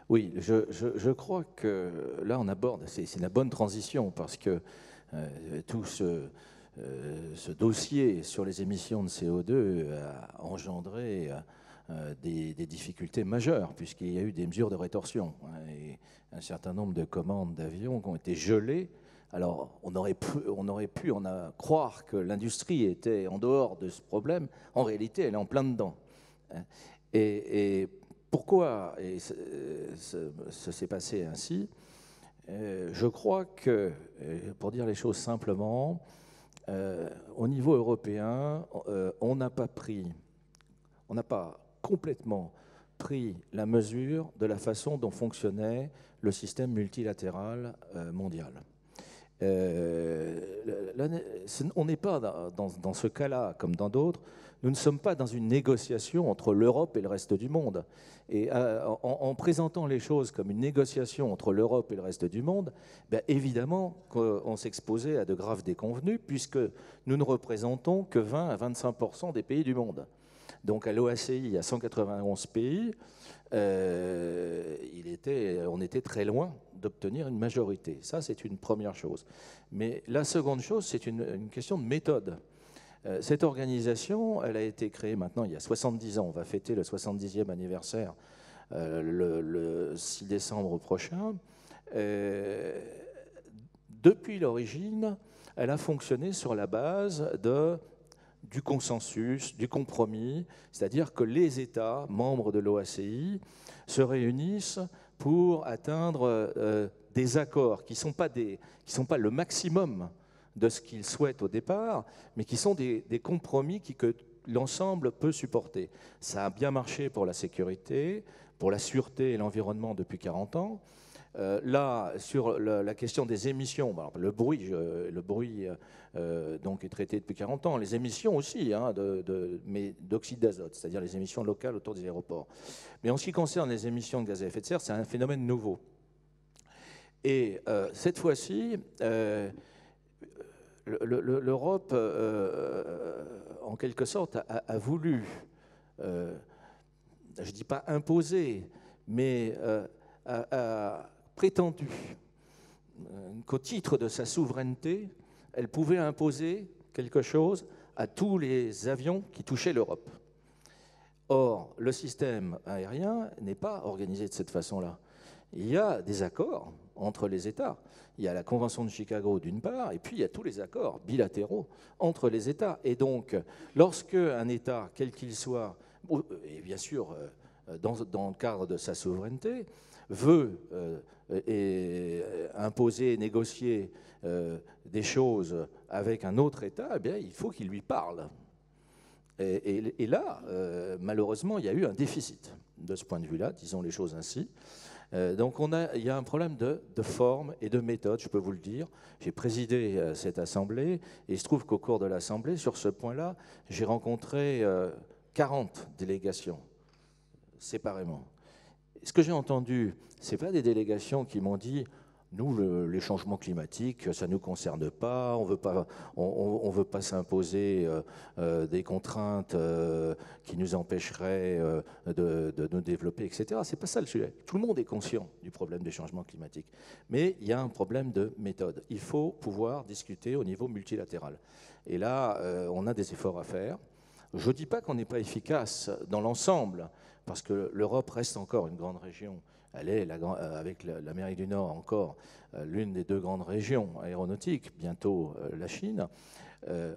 Oui, je, crois que là, on aborde, c'est la bonne transition parce que euh, tout ce, euh, ce, dossier sur les émissions de CO2 a engendré euh, des, difficultés majeures puisqu'il y a eu des mesures de rétorsion hein, et un certain nombre de commandes d'avions qui ont été gelées. Alors, on aurait pu, on croire que l'industrie était en dehors de ce problème. En réalité, elle est en plein dedans. Hein. Et pourquoi ça s'est passé ainsi euh, Je crois que, euh, pour dire les choses simplement, euh, au niveau européen, on n'a pas pris, on n'a pas complètement pris la mesure de la façon dont fonctionnait le système multilatéral mondial. on n'est pas dans ce cas-là, comme dans d'autres, nous ne sommes pas dans une négociation entre l'Europe et le reste du monde. Et euh, en, présentant les choses comme une négociation entre l'Europe et le reste du monde, ben évidemment qu'on s'exposait à de graves déconvenus, puisque nous ne représentons que 20 à 25% des pays du monde. Donc à l'OACI, il y a 191 pays. Euh, on était très loin d'obtenir une majorité. Ça, c'est une première chose. Mais la seconde chose, c'est une, question de méthode. Euh, cette organisation, elle a été créée maintenant il y a 70 ans. On va fêter le 70e anniversaire euh, le, 6 décembre prochain. depuis l'origine, elle a fonctionné sur la base du consensus, du compromis, c'est-à-dire que les États membres de l'OACI se réunissent pour atteindre euh, des accords qui ne sont pas le maximum de ce qu'ils souhaitent au départ, mais qui sont des, compromis que l'ensemble peut supporter. Ça a bien marché pour la sécurité, pour la sûreté et l'environnement depuis 40 ans. Euh, là, sur la, question des émissions, le bruit, bruit euh, donc est traité depuis 40 ans, les émissions aussi, hein, de, mais d'oxyde d'azote, c'est-à-dire les émissions locales autour des aéroports. Mais en ce qui concerne les émissions de gaz à effet de serre, c'est un phénomène nouveau. Et euh, cette fois-ci, l'Europe, en quelque sorte, a, voulu, je ne dis pas imposer, mais a prétendu euh, qu'au titre de sa souveraineté, elle pouvait imposer quelque chose à tous les avions qui touchaient l'Europe. Or, le système aérien n'est pas organisé de cette façon-là. Il y a des accords entre les États. Il y a la Convention de Chicago d'une part, et puis il y a tous les accords bilatéraux entre les États. Et donc, lorsque un État, quel qu'il soit, et bien sûr euh, dans, dans, le cadre de sa souveraineté, veut euh, et euh, imposer, négocier euh, des choses avec un autre État, eh bien, il faut qu'il lui parle. Et, là, euh, malheureusement, il y a eu un déficit de ce point de vue-là, disons les choses ainsi. Donc on a, il y a un problème de, forme et de méthode, je peux vous le dire. J'ai présidé cette assemblée et il se trouve qu'au cours de l'assemblée, sur ce point-là, j'ai rencontré 40 délégations séparément. Ce que j'ai entendu, ce pas des délégations qui m'ont dit nous, les changements climatiques, ça ne nous concerne pas, on ne veut pas, on, veut pas s'imposer euh, euh, des contraintes euh, qui nous empêcheraient de, nous développer, etc. Ce n'est pas ça le sujet. Tout le monde est conscient du problème des changements climatiques. Mais il y a un problème de méthode. Il faut pouvoir discuter au niveau multilatéral. Et là, on a des efforts à faire. Je ne dis pas qu'on n'est pas efficace dans l'ensemble parce que l'Europe reste encore une grande région. Elle est, euh, avec l'Amérique du Nord, encore euh, l'une des deux grandes régions aéronautiques, bientôt euh, la Chine.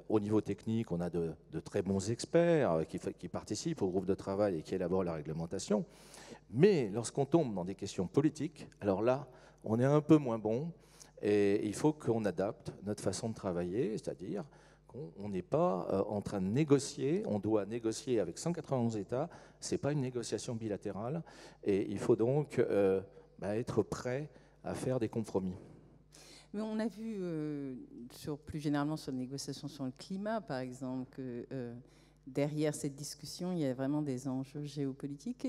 au niveau technique, on a de, très bons experts qui, qui, participent au groupe de travail et qui élaborent la réglementation. Mais lorsqu'on tombe dans des questions politiques, alors là, on est un peu moins bon et il faut qu'on adapte notre façon de travailler, c'est-à-dire on n'est pas euh, en train de négocier, on doit négocier avec 191 États, ce n'est pas une négociation bilatérale, et il faut donc euh, bah, être prêt à faire des compromis. Mais on a vu, euh, sur, plus généralement sur les négociations sur le climat, par exemple, que derrière cette discussion, il y a vraiment des enjeux géopolitiques.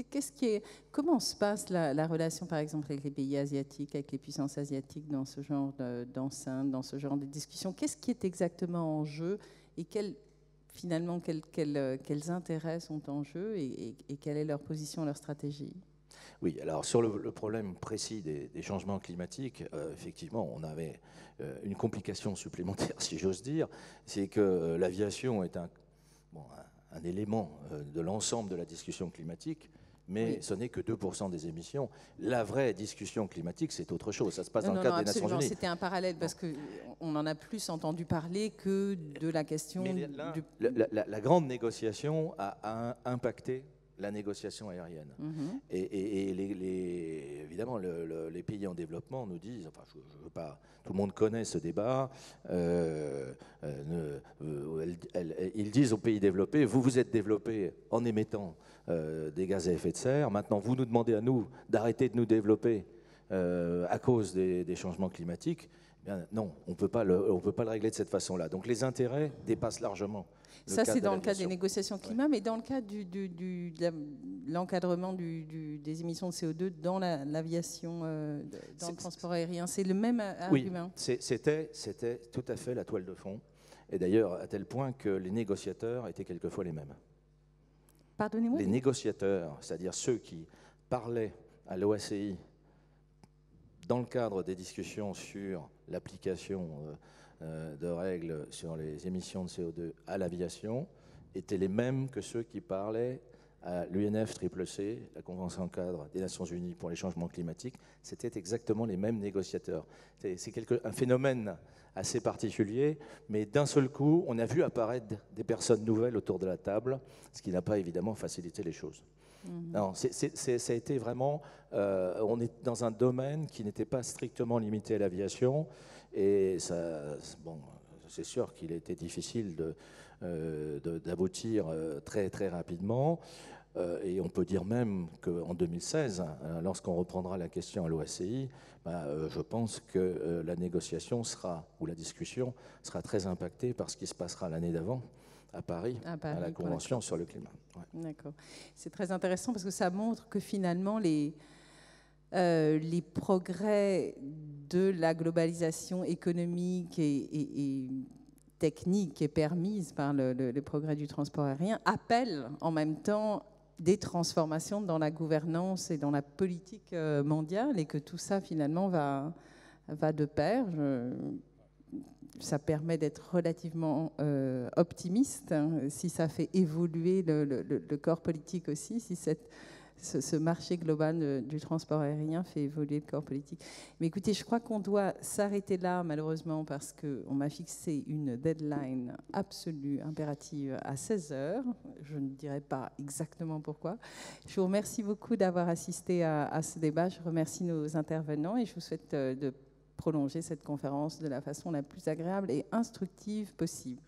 Comment se passe la, relation, par exemple, avec les pays asiatiques, avec les puissances asiatiques dans ce genre d'enceinte, dans ce genre de discussion? Qu'est-ce qui est exactement en jeu et finalement quels, quels, intérêts sont en jeu et, quelle est leur position, leur stratégie? Oui, alors sur le, problème précis des, changements climatiques, euh, effectivement, on avait euh, une complication supplémentaire, si j'ose dire, c'est que euh, l'aviation est un, bon, un élément euh, de l'ensemble de la discussion climatique, mais ce n'est que 2% des émissions. La vraie discussion climatique, c'est autre chose. Ça se passe dans le cadre des Nations Unies. C'était un parallèle parce qu'on en a plus entendu parler que de la question. du... la, grande négociation a, impacté la négociation aérienne. Mhm. Et, les, évidemment, les pays en développement nous disent, enfin, je, veux pas, tout le monde connaît ce débat, euh, euh, euh, ils disent aux pays développés, vous vous êtes développés en émettant des gaz à effet de serre, maintenant vous nous demandez à nous d'arrêter de nous développer à cause des changements climatiques non, on ne peut pas le régler de cette façon-là. Donc les intérêts dépassent largement. Ça, c'est dans le cadre des négociations climat, mais dans le cadre du, de l'encadrement des émissions de CO2 dans l'aviation, euh, dans le transport aérien, c'est le même argument Oui, c'était tout à fait la toile de fond. Et d'ailleurs, à tel point que les négociateurs étaient quelquefois les mêmes. Pardonnez-moi Les négociateurs, c'est-à-dire ceux qui parlaient à l'OACI dans le cadre des discussions sur l'application euh, euh, de règles sur les émissions de CO2 à l'aviation, étaient les mêmes que ceux qui parlaient à l'UNFCCC, la Convention cadre des Nations Unies pour les changements climatiques, c'était exactement les mêmes négociateurs. C'est un phénomène assez particulier, mais d'un seul coup, on a vu apparaître des personnes nouvelles autour de la table, ce qui n'a pas évidemment facilité les choses. Mhm. Non, ça a été vraiment, euh, on est dans un domaine qui n'était pas strictement limité à l'aviation, et ça, bon, c'est sûr qu'il été difficile euh, d'aboutir euh, très très rapidement. et on peut dire même qu'en 2016, hein, lorsqu'on reprendra la question à l'OACI, bah, je pense que la négociation sera, ou la discussion sera très impactée par ce qui se passera l'année d'avant à Paris, à, la Convention sur le climat. D'accord. C'est très intéressant parce que ça montre que finalement, les, euh, les progrès de la globalisation économique et, technique et permise par le, le, progrès du transport aérien appellent en même temps des transformations dans la gouvernance et dans la politique euh, mondiale et que tout ça finalement va, va de pair. Je, ça permet d'être relativement euh, optimiste, hein, si ça fait évoluer le, corps politique aussi, si ce, marché global du transport aérien fait évoluer le corps politique. Mais écoutez, je crois qu'on doit s'arrêter là, malheureusement, parce qu'on m'a fixé une deadline absolue, impérative, à 16 heures. Je ne dirai pas exactement pourquoi. Je vous remercie beaucoup d'avoir assisté à, à, ce débat. Je remercie nos intervenants et je vous souhaite euh, de prolonger cette conférence de la façon la plus agréable et instructive possible.